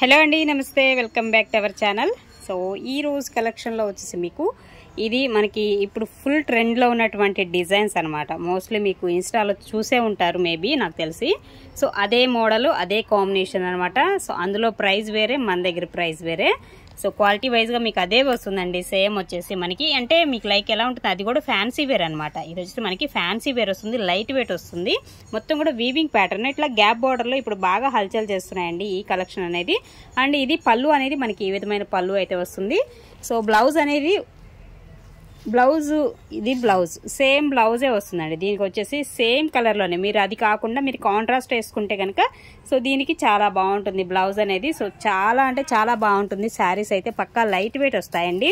Hello అండి నమస్తే welcome back to our channel. So ఈ రోజు కలెక్షన్లో వచ్చేసి మీకు ఇది మనకి ఇప్పుడు ఫుల్ ట్రెండ్లో ఉన్నటువంటి డిజైన్స్ అనమాట మోస్ట్లీ మీకు ఇన్స్టాలో చూసే ఉంటారు మేబీ నాకు తెలిసి. సో అదే మోడల్ అదే కాంబినేషన్ అనమాట సో అందులో ప్రైస్ వేరే మన దగ్గర ప్రైస్ వేరే. సో క్వాలిటీ వైజ్గా మీకు అదే వస్తుందండి. సేమ్ వచ్చేసి మనకి అంటే మీకు లైక్ ఎలా ఉంటుంది అది కూడా ఫ్యాన్సీ వేర్ అనమాట ఇది వచ్చి మనకి ఫ్యాన్సీ వేర్ వస్తుంది లైట్ వెయిట్ వస్తుంది. మొత్తం కూడా వీవింగ్ ప్యాటర్న్ ఇట్లా గ్యాప్ బార్డర్లో ఇప్పుడు బాగా హల్చల్ చేస్తున్నాయండి ఈ కలెక్షన్ అనేది. అండ్ ఇది పళ్ళు అనేది మనకి ఈ విధమైన పళ్ళు అయితే వస్తుంది. సో బ్లౌజ్ అనేది బ్లౌజ్ ఇది బ్లౌజ్. సేమ్ బ్లౌజే వస్తుందండి. దీనికి వచ్చేసి సేమ్ కలర్లోనే. మీరు అది కాకుండా మీరు కాంట్రాస్ట్ వేసుకుంటే కనుక సో దీనికి చాలా బాగుంటుంది బ్లౌజ్ అనేది. సో చాలా అంటే చాలా బాగుంటుంది. శారీస్ అయితే పక్కా లైట్ వెయిట్ వస్తాయండి.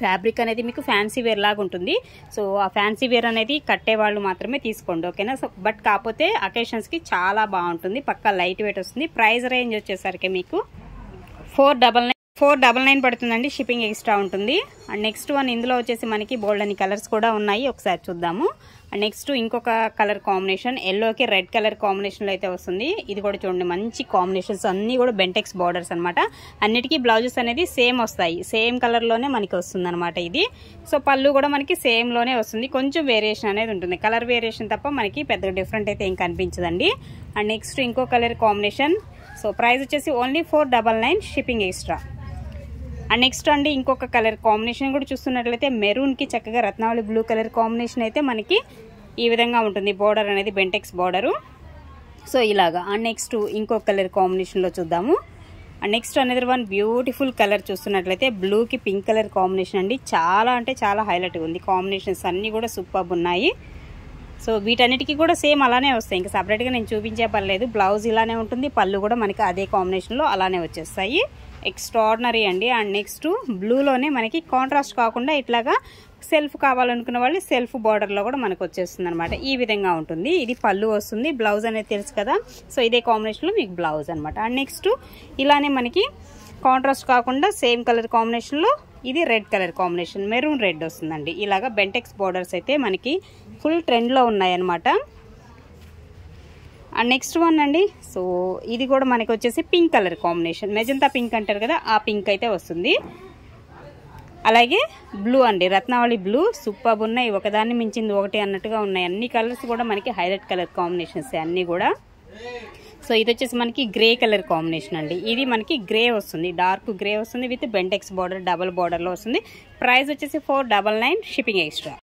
ఫ్యాబ్రిక్ అనేది మీకు ఫ్యాన్సీ వేర్ లాగా ఉంటుంది. సో ఆ ఫ్యాన్సీ వేర్ అనేది కట్టేవాళ్ళు మాత్రమే తీసుకోండి ఓకేనా? సో బట్ కాకపోతే అకేషన్స్కి చాలా బాగుంటుంది. పక్కా లైట్ వెయిట్ వస్తుంది. ప్రైస్ రేంజ్ వచ్చేసరికి మీకు four double nine four double nine పడుతుందండి షిప్పింగ్ ఎక్స్ట్రా ఉంటుంది. అండ్ నెక్స్ట్ వన్ ఇందులో వచ్చేసి మనకి బోల్డ్ అని కలర్స్ కూడా ఉన్నాయి ఒకసారి చూద్దాము. అండ్ నెక్స్ట్ ఇంకొక కలర్ కాంబినేషన్ ఎల్లోకి రెడ్ కలర్ కాంబినేషన్లో అయితే వస్తుంది. ఇది కూడా చూడండి మంచి కాంబినేషన్స్ అన్నీ కూడా బెంటెక్స్ బార్డర్స్ అనమాట అన్నిటికీ బ్లౌజెస్ అనేది సేమ్ వస్తాయి సేమ్ కలర్లోనే మనకి వస్తుంది అనమాట ఇది. సో పళ్ళు కూడా మనకి సేమ్లోనే వస్తుంది కొంచెం వేరియేషన్ అనేది ఉంటుంది. కలర్ వేరియేషన్ తప్ప మనకి పెద్దగా డిఫరెంట్ అయితే ఏం కనిపించదండి. అండ్ నెక్స్ట్ ఇంకో కలర్ కాంబినేషన్ సో ప్రైస్ వచ్చేసి only four double nine shipping extra. And next అండి ఇంకొక కలర్ కాంబినేషన్ కూడా చూస్తున్నట్లయితే మెరూన్కి చక్కగా రత్నావళి బ్లూ కలర్ కాంబినేషన్ అయితే మనకి ఈ విధంగా ఉంటుంది. బోర్డర్ అనేది బెంటెక్స్ బార్డరు. సో ఇలాగా. అండ్ నెక్స్ట్ ఇంకొక కలర్ కాంబినేషన్లో చూద్దాము. అండ్ నెక్స్ట్ అనేది వన్ బ్యూటిఫుల్ కలర్ చూస్తున్నట్లయితే బ్లూకి పింక్ కలర్ కాంబినేషన్ అండి. చాలా అంటే చాలా హైలైట్గా ఉంది. కాంబినేషన్స్ అన్నీ కూడా సూపర్ ఉన్నాయి. సో వీటన్నిటికీ కూడా సేమ్ అలానే వస్తాయి. ఇంకా సపరేట్గా నేను చూపించే పర్లేదు బ్లౌజ్ ఇలానే ఉంటుంది. పళ్ళు కూడా మనకి అదే కాంబినేషన్లో అలానే వచ్చేస్తాయి. ఎక్స్ట్రాడినరీ అండి. అండ్ నెక్స్ట్ బ్లూలోనే మనకి కాంట్రాస్ట్ కాకుండా ఇట్లాగా సెల్ఫ్ కావాలనుకున్న వాళ్ళు సెల్ఫ్ బార్డర్లో కూడా మనకు వచ్చేస్తుంది అనమాట ఈ విధంగా ఉంటుంది. ఇది పళ్ళు వస్తుంది. బ్లౌజ్ అనేది తెలుసు కదా. సో ఇదే కాంబినేషన్లో మీకు బ్లౌజ్ అనమాట అండ్ నెక్స్ట్ ఇలానే మనకి కాంట్రాస్ట్ కాకుండా సేమ్ కలర్ కాంబినేషన్లో ఇది red colour combination. Maroon red వస్తుందండి. ఇలాగా బెంటెక్స్ బార్డర్స్ అయితే మనకి ఫుల్ ట్రెండ్లో ఉన్నాయన్నమాట. అండ్ నెక్స్ట్ వన్ అండి. సో ఇది కూడా మనకి వచ్చేసి pink colour combination. Magenta pink అంటారు కదా ఆ పింక్ అయితే వస్తుంది. అలాగే బ్లూ అండి రత్నావళి బ్లూ. సూపర్ ఉన్నాయి. ఒకదాన్ని మించింది ఒకటి అన్నట్టుగా ఉన్నాయి. అన్ని కలర్స్ కూడా మనకి హైలైట్ కలర్ కాంబినేషన్స్ అన్నీ కూడా. సో ఇది వచ్చేసి మనకి గ్రే కలర్ కాంబినేషన్ అండి. ఇది మనకి గ్రే వస్తుంది. డార్క్ గ్రే వస్తుంది విత్ బెంటెక్స్ బార్డర్ డబల్ బార్డర్లో వస్తుంది. ప్రైస్ వచ్చేసి four double nine shipping extra.